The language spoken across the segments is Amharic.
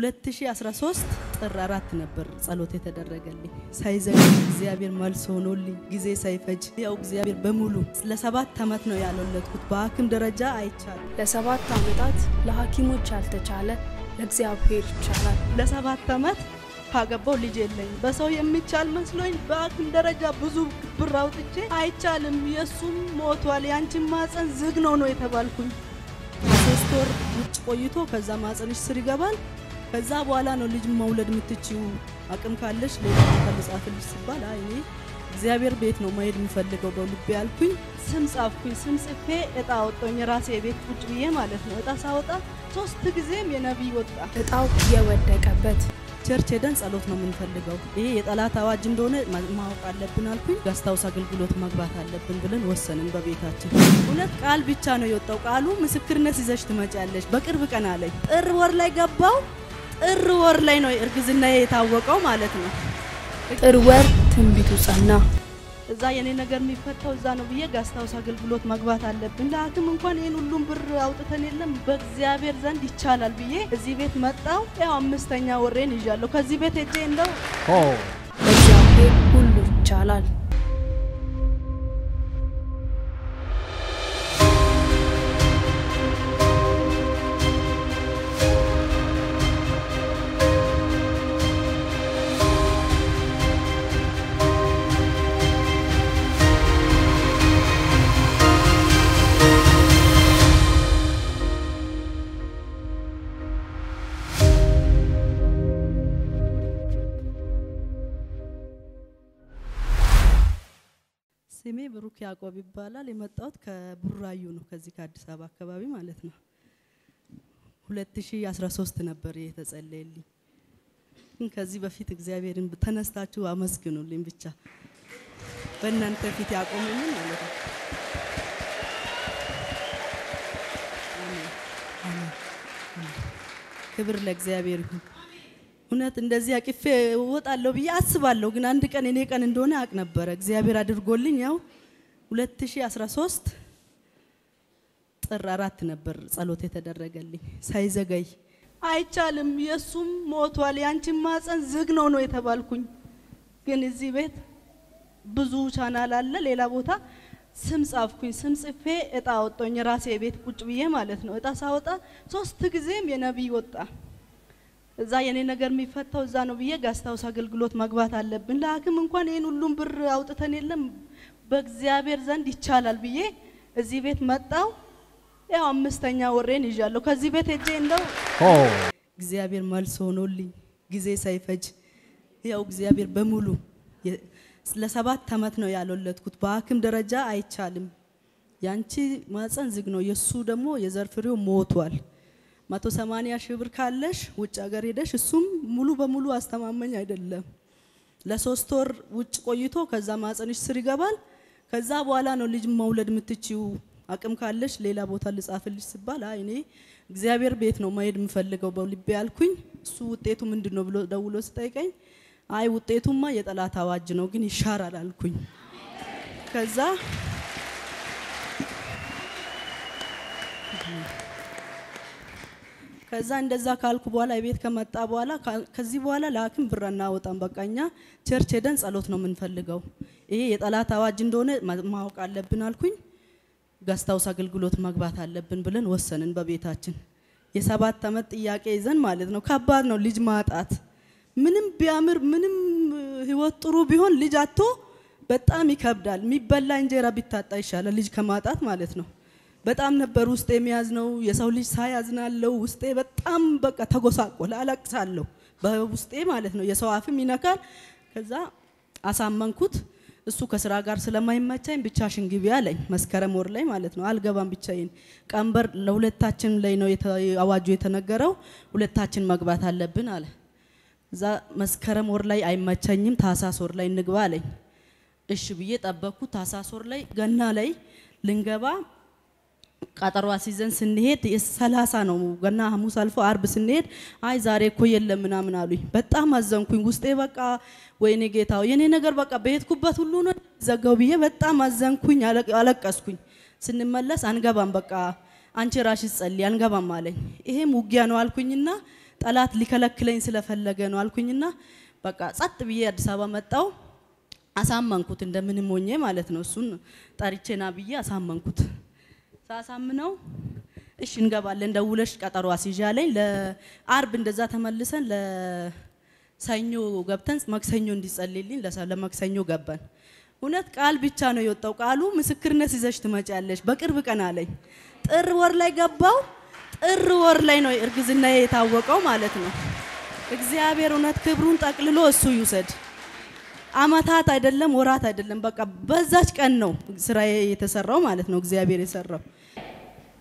2013 ጥር አራት ነበር ጸሎት የተደረገልኝ ሳይዘግ እግዚአብሔር መልስ ሆኖልኝ ጊዜ ሳይፈጅ ያው እግዚአብሔር በሙሉ ለሰባት ዓመት ነው ያልወለድኩት። በሐኪም ደረጃ አይቻልም። ለሰባት ዓመታት ለሐኪሞች ያልተቻለ ለእግዚአብሔር ይቻላል። ለሰባት ዓመት ካገባው ልጅ የለኝም። በሰው የሚቻል መስሎኝ በሐኪም ደረጃ ብዙ ብር አውጥቼ አይቻልም፣ የእሱም ሞቷል፣ ያንቺን ማፀን ዝግ ነው ነው የተባልኩኝ። ሶስት ወር ውጭ ቆይቶ ከዛ ማፀንሽ ስር ይገባል ከዛ በኋላ ነው ልጅ መውለድ የምትችው። አቅም ካለሽ ሌላ ቦታ ሲባል እኔ እግዚአብሔር ቤት ነው መሄድ የምፈልገው በልቤ ያልኩኝ። ስም ጻፍኩኝ። ስም ጽፌ እጣ ወጣኝ። የራሴ ቤት ቁጭ ብዬ ማለት ነው። እጣ ሳወጣ ሶስት ጊዜም የነቢይ ወጣ። እጣው የወደቀበት church ሄደን ጸሎት ነው የምንፈልገው። ይሄ የጠላት አዋጅ እንደሆነ ማወቅ አለብን አልኩኝ። guest house አገልግሎት መግባት አለብን ብለን ወሰንን በቤታችን። እውነት ቃል ብቻ ነው የወጣው። ቃሉ ምስክርነት ይዘሽ ትመጫለሽ በቅርብ ቀን አለኝ። ጥር ወር ላይ ገባው። ጥር ወር ላይ ነው እርግዝና የታወቀው ማለት ነው። ጥር ወር ትንቢቱ ጸና። እዛ የኔ ነገር የሚፈታው እዛ ነው ብዬ ጋስታውስ አገልግሎት መግባት አለብን። ለሐኪም እንኳን ይህን ሁሉም ብር አውጥተን የለም በእግዚአብሔር ዘንድ ይቻላል ብዬ እዚህ ቤት መጣው። ያው አምስተኛ ወሬን ይዣለሁ። ከዚህ ቤት ሄጄ እንደው ለእግዚአብሔር ሁሉ ይቻላል። ብሩክ ያዕቆብ ይባላል። የመጣሁት ከቡራዩ ነው፣ ከዚህ ከአዲስ አበባ አካባቢ ማለት ነው። 2013 ነበር የተጸለየልኝ። ከዚህ በፊት እግዚአብሔርን ተነስታችሁ አመስግኑልኝ ብቻ በእናንተ ፊት ያቆመኝን ማለት ነው። ክብር ለእግዚአብሔር ይሁን። እውነት እንደዚህ አቅፌ እወጣለሁ ብዬ አስባለሁ። ግን አንድ ቀን እኔ ቀን እንደሆነ አቅ ነበረ። እግዚአብሔር አድርጎልኝ ያው 2013 ጥር አራት ነበር ጸሎት የተደረገልኝ ሳይዘገይ። አይቻልም፣ የእሱም ሞቷል፣ ያንቺን ማፀን ዝግ ነው ነው የተባልኩኝ። ግን እዚህ ቤት ብዙ ቻናል አለ፣ ሌላ ቦታ ስም ጻፍኩኝ። ስም ጽፌ እጣ ወጣኝ፣ የራሴ ቤት ቁጭ ብዬ ማለት ነው። እጣ ሳወጣ ሶስት ጊዜም የነቢይ ወጣ። እዛ የኔ ነገር የሚፈታው እዛ ነው ብዬ ጋስታውስ አገልግሎት መግባት አለብን። ለሐኪም እንኳን ይህን ሁሉም ብር አውጥተን የለም በእግዚአብሔር ዘንድ ይቻላል ብዬ እዚህ ቤት መጣው። ያው አምስተኛ ወሬን ይዣለሁ። ከዚህ ቤት ሄጄ እንደው እግዚአብሔር መልስ ሆኖልኝ ጊዜ ሳይፈጅ ያው እግዚአብሔር በሙሉ ለሰባት ዓመት ነው ያልወለድኩት። በሐኪም ደረጃ አይቻልም፣ ያንቺ ማፀን ዝግ ነው፣ የእሱ ደግሞ የዘር ፍሬው ሞቷል። መቶ ሰማንያ ሺህ ብር ካለሽ ውጭ ሀገር ሄደሽ እሱም ሙሉ በሙሉ አስተማመኝ አይደለም። ለሶስት ወር ውጭ ቆይቶ ከዛ ማፀንሽ ስር ይገባል። ከዛ በኋላ ነው ልጅ መውለድ የምትችው። አቅም ካለሽ ሌላ ቦታ ልጻፍልሽ ሲባል አይ እኔ እግዚአብሔር ቤት ነው መሄድ የምፈልገው በልቤ ያልኩኝ። እሱ ውጤቱ ምንድን ነው ብሎ ደውሎ ስጠይቀኝ አይ ውጤቱማ የጠላት አዋጅ ነው ግን ይሻራል አልኩኝ። ከዛ ከዛ እንደዛ ካልኩ በኋላ የቤት ከመጣ በኋላ ከዚህ በኋላ ለሐኪም ብር አናወጣም፣ በቃ እኛ church ሄደን ጸሎት ነው የምንፈልገው። ይሄ የጠላት አዋጅ እንደሆነ ማወቅ አለብን አልኩኝ። guest house አገልግሎት መግባት አለብን ብለን ወሰንን በቤታችን። የሰባት ዓመት ጥያቄ ይዘን ማለት ነው። ከባድ ነው ልጅ ማጣት። ምንም ቢያምር ምንም ህይወት ጥሩ ቢሆን ልጅ አቶ በጣም ይከብዳል። የሚበላ እንጀራ ቢታጣ ይሻላል ልጅ ከማጣት ማለት ነው። በጣም ነበር ውስጤ የሚያዝ ነው። የሰው ልጅ ሳያዝናለው ውስጤ በጣም በቃ ተጎሳቆለ፣ አለቅሳለሁ በውስጤ ማለት ነው። የሰው አፍም ይነካል። ከዛ አሳመንኩት። እሱ ከስራ ጋር ስለማይመቻኝ ብቻሽን ግቢ አለኝ። መስከረም ወር ላይ ማለት ነው። አልገባም ብቻዬን። ቀንበር ለሁለታችን ላይ ነው አዋጁ የተነገረው። ሁለታችን መግባት አለብን አለ። እዛ መስከረም ወር ላይ አይመቸኝም፣ ታሳስ ወር ላይ እንግባ አለኝ። እሺ ብዬ ጠበቅኩ። ታሳስ ወር ላይ ገና ላይ ልንገባ ቀጠሮ አስይዘን ስንሄድ የሰላሳ ነው ገና ሐሙስ አልፎ አርብ ስንሄድ አይ ዛሬ እኮ የለም ምናምን አሉኝ። በጣም አዘንኩኝ። ውስጤ በቃ ወይኔ ጌታው የኔ ነገር በቃ በሄድኩበት ሁሉ ነው ዘጋው ብዬ በጣም አዘንኩኝ፣ አለቀስኩኝ። ስንመለስ አንገባም በቃ አንቺ ራሽ ጸልይ አንገባም አለኝ። ይሄም ውጊያ ነው አልኩኝና ጠላት ሊከለክለኝ ስለፈለገ ነው አልኩኝና በቃ ጸጥ ብዬ አዲስ አበባ መጣው። አሳመንኩት እንደምንም ሆኜ ማለት ነው። እሱን ጠርቼና ብዬ አሳመንኩት። ሳሳምነው እሺ እንገባለን ደውለሽ ቀጠሮ አስይዣለኝ። ለአርብ እንደዛ ተመልሰን ለሰኞ ገብተን መክሰኞ እንዲጸልይልኝ ለመክሰኞ ገባን። እውነት ቃል ብቻ ነው የወጣው። ቃሉ ምስክርነት ይዘሽ ትመጫለሽ በቅርብ ቀን አለኝ። ጥር ወር ላይ ገባው። ጥር ወር ላይ ነው እርግዝና የታወቀው ማለት ነው። እግዚአብሔር እውነት ክብሩን ጠቅልሎ እሱ ይውሰድ። አመታት አይደለም ወራት አይደለም፣ በቃ በዛች ቀን ነው ስራዬ የተሰራው ማለት ነው። እግዚአብሔር የሰራው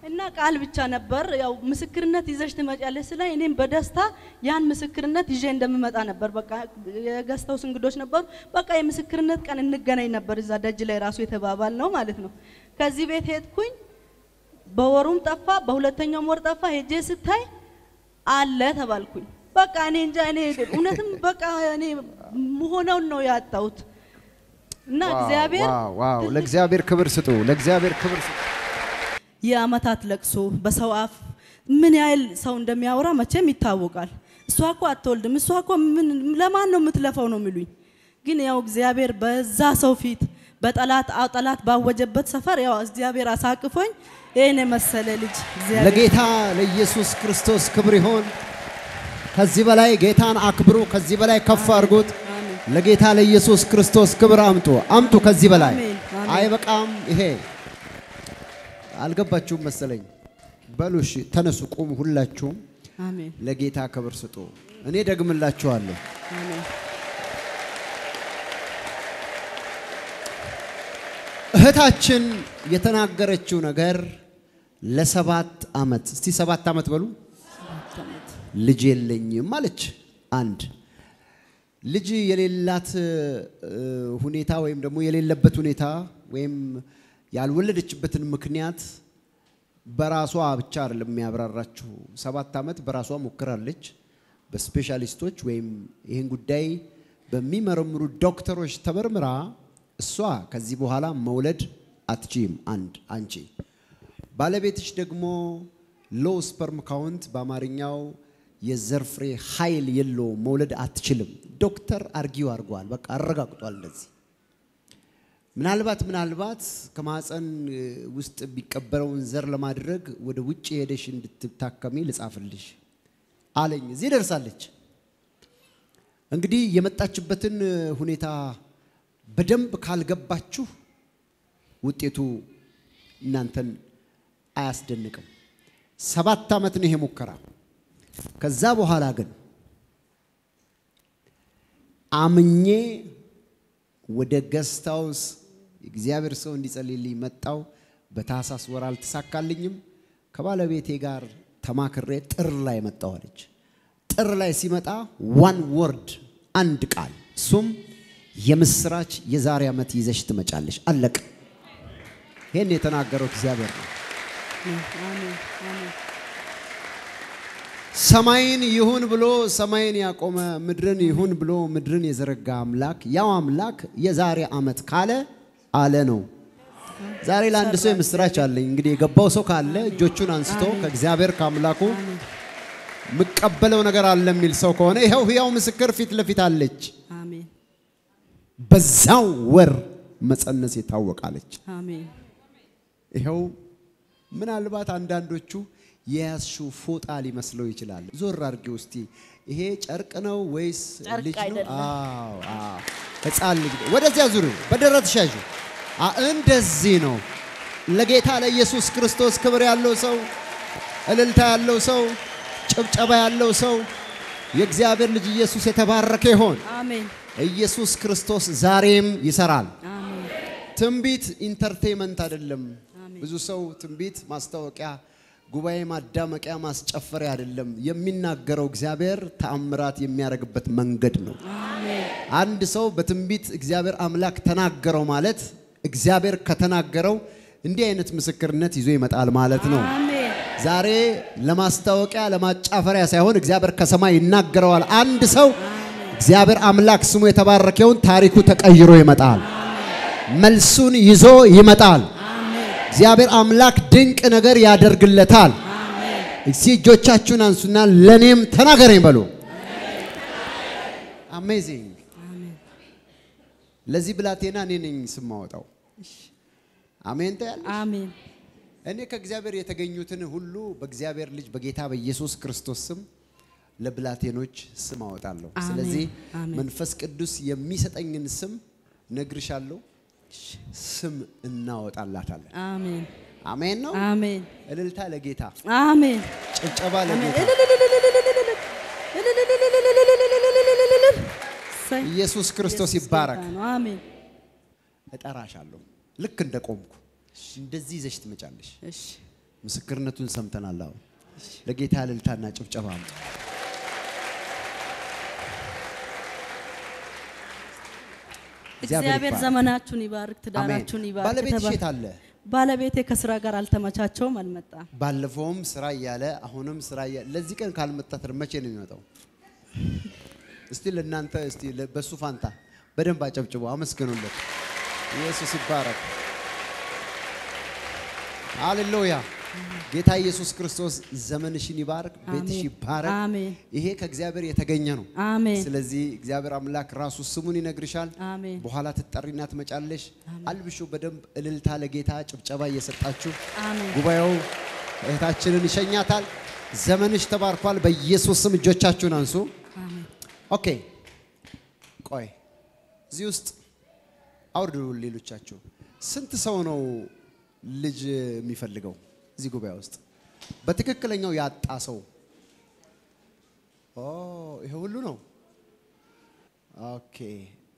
እና ቃል ብቻ ነበር። ያው ምስክርነት ይዘሽ ትመጫለሽ ስለ እኔም በደስታ ያን ምስክርነት ይዤ እንደምመጣ ነበር። በቃ የገዝተው እንግዶች ነበሩ። በቃ የምስክርነት ቀን እንገናኝ ነበር እዛ ደጅ ላይ ራሱ የተባባል ነው ማለት ነው። ከዚህ ቤት ሄድኩኝ። በወሩም ጠፋ፣ በሁለተኛውም ወር ጠፋ። ሄጄ ስታይ አለ ተባልኩኝ። በቃ እኔ እንጃ እኔ እውነትም በቃ እኔ መሆነውን ነው ያጣሁት እና እግዚአብሔር! ለእግዚአብሔር ክብር ስጡ። ለእግዚአብሔር ክብር ስጡ። የአመታት ለቅሶ በሰው አፍ ምን ያህል ሰው እንደሚያወራ መቼም ይታወቃል። እሷ እኮ አትወልድም፣ እሷ እኮ ምን ለማን ነው የምትለፈው ነው የሚሉኝ። ግን ያው እግዚአብሔር በዛ ሰው ፊት በጠላት ጠላት ባወጀበት ሰፈር ያው እግዚአብሔር አሳቅፎኝ ይህን የመሰለ ልጅ እግዚአብሔር ለጌታ ለኢየሱስ ክርስቶስ ክብር ይሆን። ከዚህ በላይ ጌታን አክብሩ። ከዚህ በላይ ከፍ አድርጉት። ለጌታ ለኢየሱስ ክርስቶስ ክብር አምጡ፣ አምጡ። ከዚህ በላይ አይበቃም። ይሄ አልገባችሁም መሰለኝ። በሉ እሺ፣ ተነሱ፣ ቁሙ። ሁላችሁም ለጌታ ክብር ስጡ። እኔ ደግምላችኋለሁ። እህታችን የተናገረችው ነገር ለሰባት ዓመት እስቲ ሰባት ዓመት በሉ ልጅ የለኝም አለች። አንድ ልጅ የሌላት ሁኔታ ወይም ደግሞ የሌለበት ሁኔታ ወይም ያልወለደችበትን ምክንያት በራሷ ብቻ አይደለም የሚያብራራችው። ሰባት ዓመት በራሷ ሞክራለች። በስፔሻሊስቶች ወይም ይህን ጉዳይ በሚመረምሩ ዶክተሮች ተመርምራ እሷ ከዚህ በኋላ መውለድ አትችይም። አንድ አንቺ ባለቤትሽ ደግሞ low sperm count በአማርኛው የዘር ፍሬ ኃይል የለውም፣ መውለድ አትችልም። ዶክተር አርጊው አድርጓል፣ በቃ አረጋግጧል። እንደዚህ ምናልባት ምናልባት ከማህፀን እ, ውስጥ የሚቀበረውን ዘር ለማድረግ ወደ ውጭ ሄደሽ እንድትታከሚ ልጻፍልሽ አለኝ። እዚህ ደርሳለች። እንግዲህ የመጣችበትን ሁኔታ በደንብ ካልገባችሁ ውጤቱ እናንተን አያስደንቅም። ሰባት ዓመት ነው ይሄ ሙከራ። ከዛ በኋላ ግን አምኜ ወደ guest house የእግዚአብሔር ሰው እንዲጸልይልኝ መጣው። በታህሳስ ወር አልተሳካልኝም። ከባለቤቴ ጋር ተማክሬ ጥር ላይ መጣሁ አለች። ጥር ላይ ሲመጣ one word አንድ ቃል እሱም የምስራች የዛሬ ዓመት ይዘሽ ትመጫለሽ። አለቀ ይህን የተናገረው እግዚአብሔር ነው። ሰማይን ይሁን ብሎ ሰማይን ያቆመ ምድርን ይሁን ብሎ ምድርን የዘረጋ አምላክ ያው አምላክ የዛሬ ዓመት ካለ አለ ነው። ዛሬ ለአንድ ሰው የምስራች አለኝ። እንግዲህ የገባው ሰው ካለ እጆቹን አንስቶ ከእግዚአብሔር ከአምላኩ የምቀበለው ነገር አለ የሚል ሰው ከሆነ ይኸው ሕያው ምስክር ፊት ለፊት አለች። በዛው ወር መጸነስ የታወቃለች። ይኸው ምናልባት አንዳንዶቹ የያዝሽው ፎጣ ሊመስለው ይችላል። ዞር አድርጊው እስቲ። ይሄ ጨርቅ ነው ወይስ ልጅ ነው? አይደለም። አዎ አዎ፣ ሕፃን ልጅ ነው። ወደዚያ ዙሪው፣ በደረትሽ ያዥው። አ እንደዚህ ነው። ለጌታ ለኢየሱስ ክርስቶስ ክብር ያለው ሰው፣ እልልታ ያለው ሰው፣ ጭብጨባ ያለው ሰው የእግዚአብሔር ልጅ ኢየሱስ የተባረከ ይሆን። አሜን ኢየሱስ ክርስቶስ ዛሬም ይሰራል። ትንቢት entertainment አይደለም። ብዙ ሰው ትንቢት ማስታወቂያ፣ ጉባኤ ማዳመቂያ፣ ማስጨፈሪያ አይደለም። የሚናገረው እግዚአብሔር ተአምራት የሚያደርግበት መንገድ ነው። አንድ ሰው በትንቢት እግዚአብሔር አምላክ ተናገረው ማለት እግዚአብሔር ከተናገረው እንዲህ አይነት ምስክርነት ይዞ ይመጣል ማለት ነው። ዛሬ ለማስታወቂያ ለማጫፈሪያ ሳይሆን እግዚአብሔር ከሰማይ ይናገረዋል። አንድ ሰው እግዚአብሔር አምላክ ስሙ የተባረከውን ታሪኩ ተቀይሮ ይመጣል። መልሱን ይዞ ይመጣል። እግዚአብሔር አምላክ ድንቅ ነገር ያደርግለታል። እስቲ እጆቻችሁን አንሱና ለኔም ተናገረኝ በሉ። አሜዚንግ። ለዚህ ብላቴና እኔ ነኝ ስም ማወጣው። አሜን ትያለሽ? አሜን እኔ ከእግዚአብሔር የተገኙትን ሁሉ በእግዚአብሔር ልጅ በጌታ በኢየሱስ ክርስቶስ ስም ለብላቴኖች ስም አወጣለሁ። ስለዚህ መንፈስ ቅዱስ የሚሰጠኝን ስም ነግርሻለሁ። ስም እናወጣላታለን። አሜን አሜን ነው። አሜን እልልታ ለጌታ፣ አሜን ጭብጨባ ለጌታ። ኢየሱስ ክርስቶስ ይባረክ። አሜን እጠራሻለሁ። ልክ እንደ ቆምኩ እንደዚህ ይዘሽ ትመጫለሽ። ምስክርነቱን ሰምተናል። አሁን ለጌታ እልልታና ጭብጨባ እግዚአብሔር ዘመናችሁን ይባርክ፣ ትዳራችሁን ይባርክ። ባለቤትሽ የት አለ? ባለቤቴ ከስራ ጋር አልተመቻቸውም፣ አልመጣም። ባለፈውም ስራ እያለ አሁንም ስራ እያለ ለዚህ ቀን ካልመጣት መቼ ነው የሚመጣው? እስቲ ለእናንተ እስቲ በሱ ፋንታ በደንብ አጨብጭቦ አመስግኑለት። ኢየሱስ ይባረክ። ሃሌሉያ። ጌታ ኢየሱስ ክርስቶስ ዘመንሽን ይባርክ፣ ቤትሽ ይባረክ። ይሄ ከእግዚአብሔር የተገኘ ነው። አሜን ስለዚህ እግዚአብሔር አምላክ ራሱ ስሙን ይነግርሻል። በኋላ ትጠሪና ትመጫለሽ። አልብሹ በደንብ እልልታ ለጌታ ጭብጨባ እየሰጣችሁ ጉባኤው እህታችንን ይሸኛታል። ዘመንሽ ተባርኳል። በኢየሱስ ስም እጆቻችሁን አንሱ። Okay፣ ቆይ እዚህ ውስጥ አውርዱ። ሌሎቻችሁ ስንት ሰው ነው ልጅ የሚፈልገው እዚህ ጉባኤ ውስጥ በትክክለኛው ያጣ ሰው? ይሄ ሁሉ ነው። Okay፣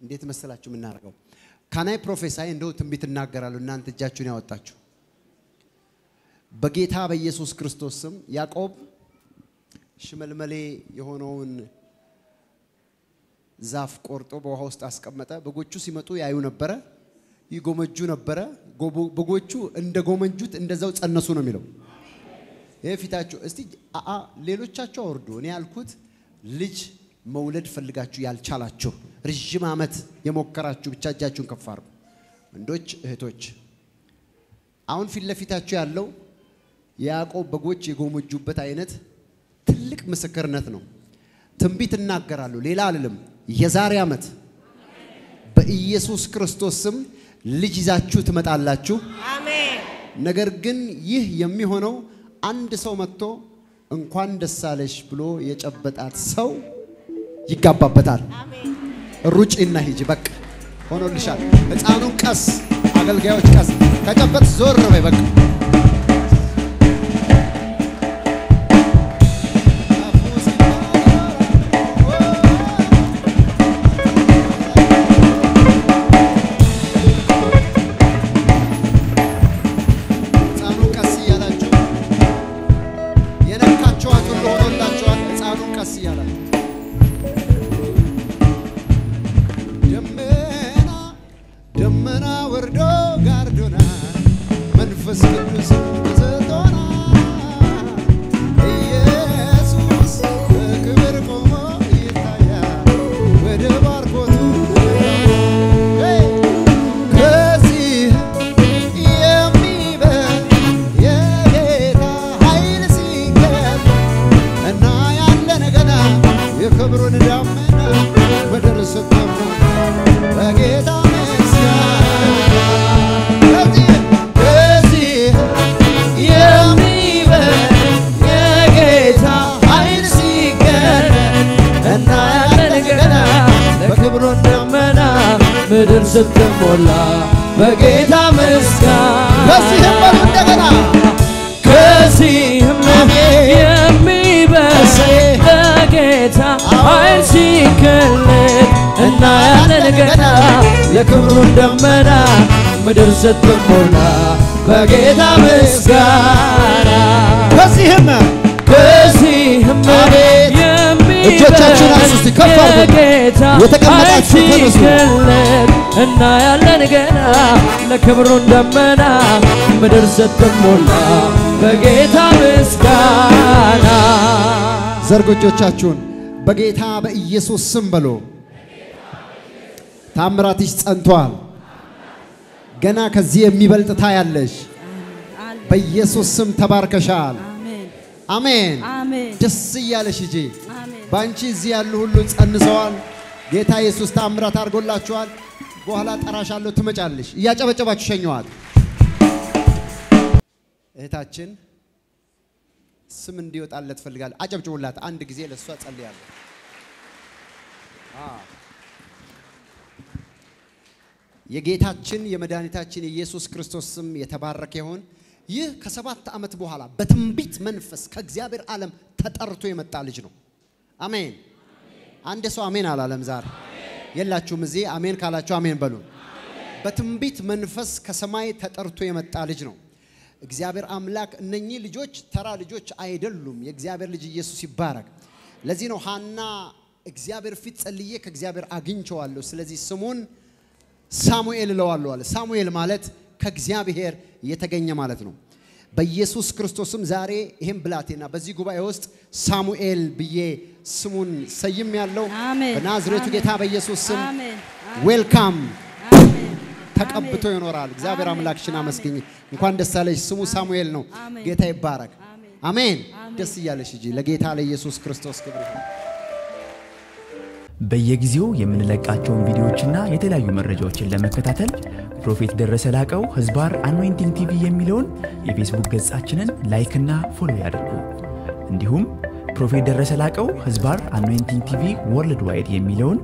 እንዴት መሰላችሁ የምናደርገው? can I prophesy እንደው ትንቢት እናገራለሁ። እናንተ እጃችሁን ያወጣችሁ በጌታ በኢየሱስ ክርስቶስ ስም ያዕቆብ ሽመልመሌ የሆነውን ዛፍ ቆርጦ በውሃ ውስጥ አስቀመጠ። በጎቹ ሲመጡ ያዩ ነበረ፣ ይጎመጁ ነበረ። በጎቹ እንደ ጎመጁት እንደዛው ጸነሱ ነው የሚለው። ይሄ ፊታችሁ እስቲ አአ ሌሎቻችሁ አውርዱ። እኔ ያልኩት ልጅ መውለድ ፈልጋችሁ ያልቻላችሁ ረዥም ዓመት የሞከራችሁ ብቻ እጃችሁን ከፍ አድርጉ። ወንዶች እህቶች፣ አሁን ፊት ለፊታችሁ ያለው የያዕቆብ በጎች የጎመጁበት አይነት ትልቅ ምስክርነት ነው። ትንቢት እናገራለሁ፣ ሌላ አልልም። የዛሬ ዓመት በኢየሱስ ክርስቶስ ስም ልጅ ይዛችሁ ትመጣላችሁ። ነገር ግን ይህ የሚሆነው አንድ ሰው መጥቶ እንኳን ደስ አለሽ ብሎ የጨበጣት ሰው ይጋባበታል። ሩጪና ሂጂ፣ በቃ ሆኖልሻል። ሕፃኑን ቀስ፣ አገልጋዮች ቀስ፣ ከጨበጥ ዞር በይ በቃ የክብሩን ደመና ምድር ስትሞላ በጌታ ምስጋና ከዚህም አቤት! እጆቻችሁን አንሱ እስቲ ከፍ አድርጉ። የጌታ የተቀመጣችሁ ተነሱ። እናያለን ገና ለክብሩን ደመና ምድር ስትሞላ በጌታ ምስጋና ዘርጉ እጆቻችሁን በጌታ በኢየሱስ ስም በሉ። ታምራትሽ ጸንቷል። ገና ከዚህ የሚበልጥ ታያለሽ። በኢየሱስ ስም ተባርከሻል። አሜን ደስ እያለሽ ሂጂ። በአንቺ እዚህ ያሉ ሁሉ ጸንሰዋል። ጌታ ኢየሱስ ታምራት አድርጎላችኋል። በኋላ ጠራሻለሁ፣ ትመጫለሽ። እያጨበጨባችሁ ሸኘዋት። እህታችን ስም እንዲወጣለት ትፈልጋለች። አጨብጭቡላት። አንድ ጊዜ ለእሷ ጸልያለሁ። የጌታችን የመድኃኒታችን የኢየሱስ ክርስቶስ ስም የተባረከ ይሁን። ይህ ከሰባት ዓመት በኋላ በትንቢት መንፈስ ከእግዚአብሔር ዓለም ተጠርቶ የመጣ ልጅ ነው። አሜን። አንድ ሰው አሜን አላለም ዛሬ የላችሁም። እዚህ አሜን ካላችሁ አሜን በሉ። በትንቢት መንፈስ ከሰማይ ተጠርቶ የመጣ ልጅ ነው። እግዚአብሔር አምላክ እነኚህ ልጆች ተራ ልጆች አይደሉም። የእግዚአብሔር ልጅ ኢየሱስ ይባረክ። ለዚህ ነው ሐና እግዚአብሔር ፊት ጸልዬ ከእግዚአብሔር አግኝቸዋለሁ፣ ስለዚህ ስሙን ሳሙኤል እለዋለሁ አለ። ሳሙኤል ማለት ከእግዚአብሔር የተገኘ ማለት ነው። በኢየሱስ ክርስቶስም ዛሬ ይህም ብላቴና በዚህ ጉባኤ ውስጥ ሳሙኤል ብዬ ስሙን ሰይም ያለው በናዝሬቱ ጌታ በኢየሱስ ስም ዌልካም ተቀብቶ ይኖራል። እግዚአብሔር አምላክሽን አመስግኝ። እንኳን ደስ አለሽ። ስሙ ሳሙኤል ነው። ጌታ ይባረክ። አሜን። ደስ እያለሽ ሂጂ። ለጌታ ለኢየሱስ ክርስቶስ ክብር ይሁን። በየጊዜው የምንለቃቸውን ቪዲዮዎችና የተለያዩ መረጃዎችን ለመከታተል Prophet ደረሰ ላቀው ህዝባር anointing TV የሚለውን የፌስቡክ ገጻችንን like ና follow ያድርጉ። እንዲሁም Prophet ደረሰ ላቀው ህዝባር anointing TV worldwide የሚለውን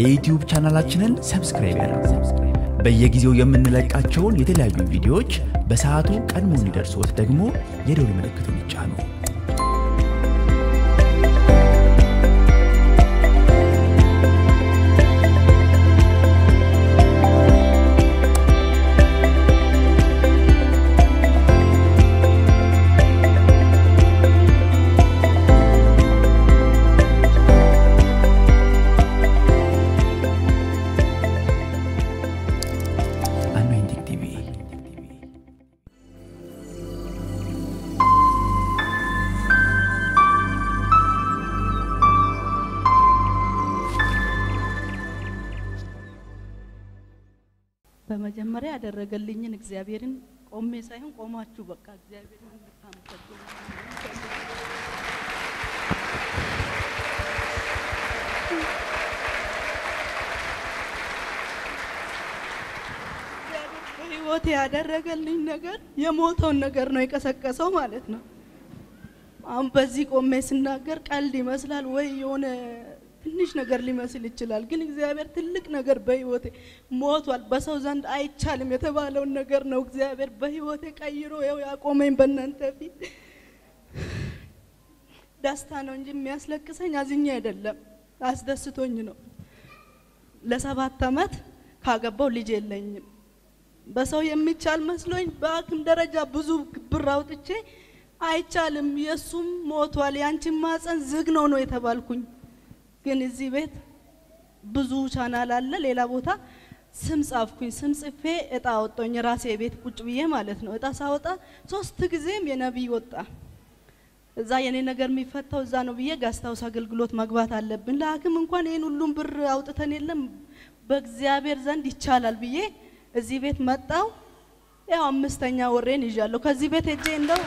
የዩትዩብ ቻናላችንን subscribe ያድርጉ። በየጊዜው የምንለቃቸውን የተለያዩ ቪዲዮዎች በሰዓቱ ቀድሞ እንዲደርሶት ደግሞ የደውል ምልክቱን ይጫኑ። ያደረገልኝን እግዚአብሔርን ቆሜ ሳይሆን ቆማችሁ በቃ እግዚአብሔርን እንድታመሰግኑ በሕይወቴ ያደረገልኝ ነገር የሞተውን ነገር ነው የቀሰቀሰው ማለት ነው። አሁን በዚህ ቆሜ ስናገር ቀልድ ይመስላል ወይ የሆነ ትንሽ ነገር ሊመስል ይችላል። ግን እግዚአብሔር ትልቅ ነገር በሕይወቴ ሞቷል። በሰው ዘንድ አይቻልም የተባለውን ነገር ነው እግዚአብሔር በሕይወቴ ቀይሮ ያው ያቆመኝ በእናንተ ፊት። ደስታ ነው እንጂ የሚያስለቅሰኝ አዝኜ አይደለም፣ አስደስቶኝ ነው። ለሰባት ዓመት ካገባው ልጅ የለኝም። በሰው የሚቻል መስሎኝ በሐኪም ደረጃ ብዙ ብር አውጥቼ አይቻልም፣ የእሱም ሞቷል፣ ያንቺን ማፀን ዝግ ነው ነው የተባልኩኝ። ግን እዚህ ቤት ብዙ ቻናል አለ፣ ሌላ ቦታ ስም ጻፍኩኝ። ስም ጽፌ እጣ አወጣኝ፣ ራሴ ቤት ቁጭ ብዬ ማለት ነው። እጣ ሳወጣ ሶስት ጊዜም የነቢይ ወጣ። እዛ የኔ ነገር የሚፈታው እዛ ነው ብዬ guest house አገልግሎት መግባት አለብን። ለሐኪም እንኳን ይህን ሁሉም ብር አውጥተን የለም በእግዚአብሔር ዘንድ ይቻላል ብዬ እዚህ ቤት መጣው። ያው አምስተኛ ወሬን ይዣለሁ። ከዚህ ቤት ሄጄ እንደው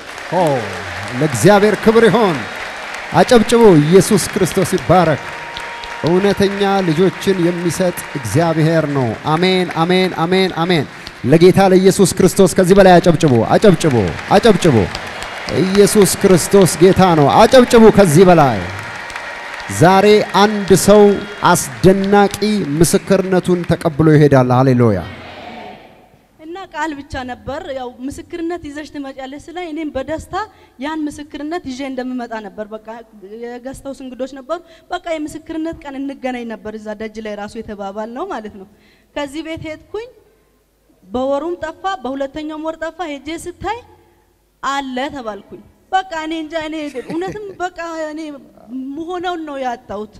ለእግዚአብሔር ክብር ይሆን። አጨብጭቡ። ኢየሱስ ክርስቶስ ይባረክ። እውነተኛ ልጆችን የሚሰጥ እግዚአብሔር ነው። አሜን፣ አሜን፣ አሜን፣ አሜን። ለጌታ ለኢየሱስ ክርስቶስ ከዚህ በላይ አጨብጭቡ፣ አጨብጭቡ፣ አጨብጭቡ። ኢየሱስ ክርስቶስ ጌታ ነው። አጨብጭቡ ከዚህ በላይ ዛሬ አንድ ሰው አስደናቂ ምስክርነቱን ተቀብሎ ይሄዳል። ሃሌሉያ። ቃል ብቻ ነበር ያው ምስክርነት ይዘሽ ትመጫለሽ ስለ እኔም በደስታ ያን ምስክርነት ይዤ እንደምመጣ ነበር። በቃ የገዝተውስ እንግዶች ነበሩ። በቃ የምስክርነት ቀን እንገናኝ ነበር እዛ ደጅ ላይ ራሱ የተባባል ነው ማለት ነው። ከዚህ ቤት ሄድኩኝ። በወሩም ጠፋ፣ በሁለተኛውም ወር ጠፋ። ሄጄ ስታይ አለ ተባልኩኝ። በቃ እኔ እንጃ እኔ እውነትም በቃ እኔ መሆነውን ነው ያጣሁት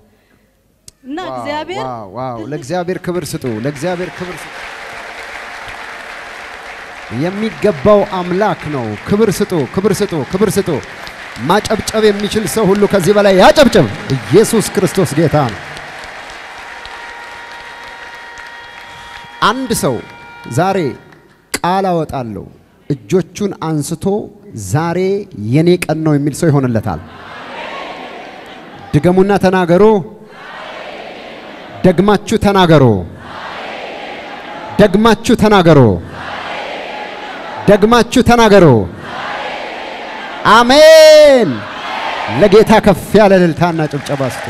እና እግዚአብሔር! ለእግዚአብሔር ክብር ስጡ፣ ለእግዚአብሔር ክብር ስጡ። የሚገባው አምላክ ነው። ክብር ስጡ፣ ክብር ስጡ፣ ክብር ስጡ። ማጨብጨብ የሚችል ሰው ሁሉ ከዚህ በላይ ያጨብጭብ። ኢየሱስ ክርስቶስ ጌታ ነው። አንድ ሰው ዛሬ ቃል አወጣለሁ እጆቹን አንስቶ ዛሬ የኔ ቀን ነው የሚል ሰው ይሆንለታል። ድገሙና ተናገሩ። ደግማችሁ ተናገሩ። ደግማችሁ ተናገሩ። ደግማችሁ ተናገሩ። አሜን። ለጌታ ከፍ ያለ እልልታና ጭብጨባ ስጡ።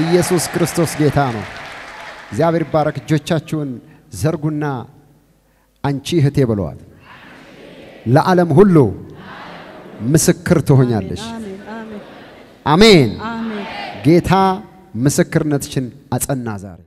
ኢየሱስ ክርስቶስ ጌታ ነው። እግዚአብሔር ይባረክ። እጆቻችሁን ዘርጉና አንቺ እህቴ ብለዋል። ለዓለም ሁሉ ምስክር ትሆኛለሽ። አሜን አሜን አሜን። አሜን ጌታ ምስክርነትሽን አጸና ዛሬ